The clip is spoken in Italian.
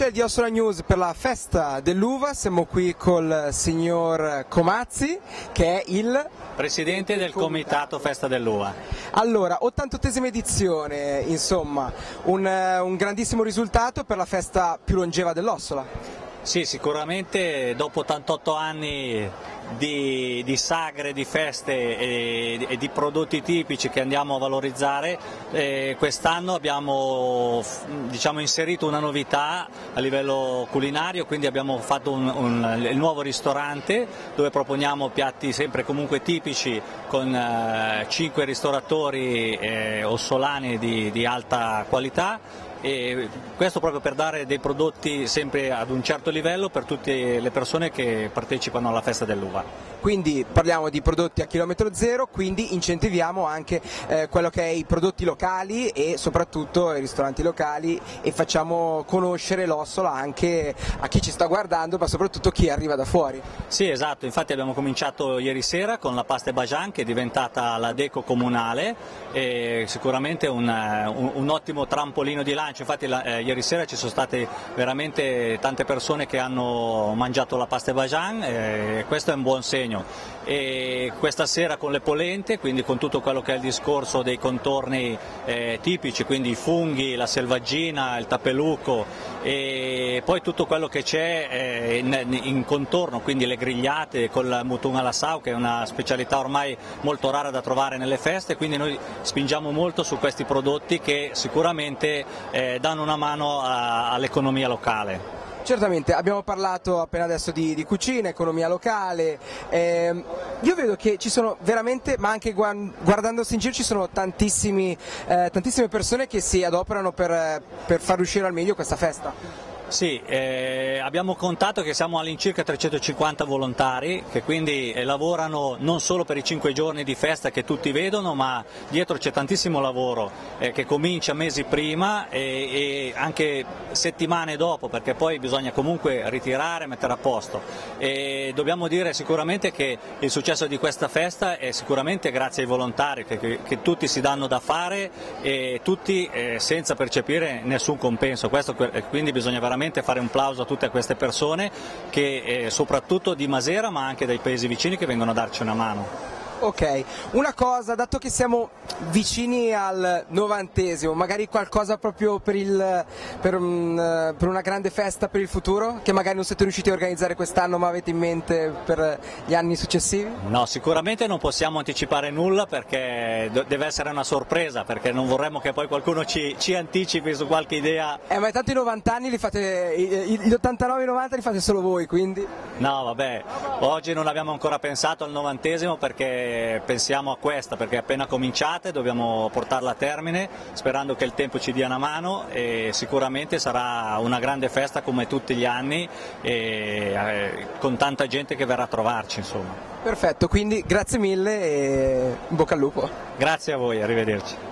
ufficiale di Ossola News per la festa dell'uva, siamo qui col signor Comazzi che è il Presidente del Comitato Festa dell'Uva. Allora, 88esima edizione, insomma, un, un grandissimo risultato per la festa più longeva dell'Ossola. Sì, sicuramente dopo 88 anni di, di sagre, di feste e, e, di prodotti tipici che andiamo a valorizzare, eh, quest'anno abbiamo diciamo, inserito una novità a livello culinario, quindi abbiamo fatto un, un, il nuovo ristorante dove proponiamo piatti sempre comunque tipici con eh, 5 ristoratori eh, ossolani di, di alta qualità e questo proprio per dare dei prodotti sempre ad un certo livello per tutte le persone che partecipano alla festa dell'uva. Quindi parliamo di prodotti a chilometro zero, quindi incentiviamo anche eh, quello che è i prodotti locali e soprattutto i ristoranti locali e facciamo conoscere l'Ossola anche a chi ci sta guardando ma soprattutto chi arriva da fuori. Sì esatto, infatti abbiamo cominciato ieri sera con la pasta e bajan che è diventata la deco comunale e sicuramente un, un, un ottimo trampolino di lancio bilancio, infatti la, eh, ieri sera ci sono state veramente tante persone che hanno mangiato la pasta e bajan eh, questo è un buon segno. E questa sera con le polente, quindi con tutto quello che è il discorso dei contorni eh, tipici, quindi i funghi, la selvaggina, il tapeluco e poi tutto quello che c'è eh, in, in, contorno, quindi le grigliate con la mutun alla sau che è una specialità ormai molto rara da trovare nelle feste, quindi noi spingiamo molto su questi prodotti che sicuramente eh, eh, danno una mano all'economia locale. Certamente, abbiamo parlato appena adesso di, di cucina, economia locale, eh, io vedo che ci sono veramente, ma anche guardandosi in giro ci sono tantissime persone che si adoperano per, per far uscire al meglio questa festa. Sì, eh, abbiamo contato che siamo all'incirca 350 volontari che quindi eh, lavorano non solo per i 5 giorni di festa che tutti vedono, ma dietro c'è tantissimo lavoro eh, che comincia mesi prima e, e, anche settimane dopo perché poi bisogna comunque ritirare e mettere a posto. E dobbiamo dire sicuramente che il successo di questa festa è sicuramente grazie ai volontari che, che, che tutti si danno da fare e tutti eh, senza percepire nessun compenso, Questo, quindi bisogna veramente veramente fare un plauso a tutte queste persone che eh, soprattutto di Masera ma anche dai paesi vicini che vengono a darci una mano. Ok, una cosa, dato che siamo vicini al novantesimo, magari qualcosa proprio per, il, per, un, per, una grande festa per il futuro, che magari non siete riusciti a organizzare quest'anno ma avete in mente per gli anni successivi? No, sicuramente non possiamo anticipare nulla perché deve essere una sorpresa, perché non vorremmo che poi qualcuno ci, ci anticipi su qualche idea. Eh, ma intanto i 90 anni li fate, gli 89 e 90 li fate solo voi, quindi? No, vabbè, oggi non abbiamo ancora pensato al novantesimo perché pensiamo a questa perché è appena cominciata dobbiamo portarla a termine sperando che il tempo ci dia una mano e sicuramente sarà una grande festa come tutti gli anni e, eh, con tanta gente che verrà a trovarci. Insomma. Perfetto, quindi grazie mille e in bocca al lupo. Grazie a voi, arrivederci.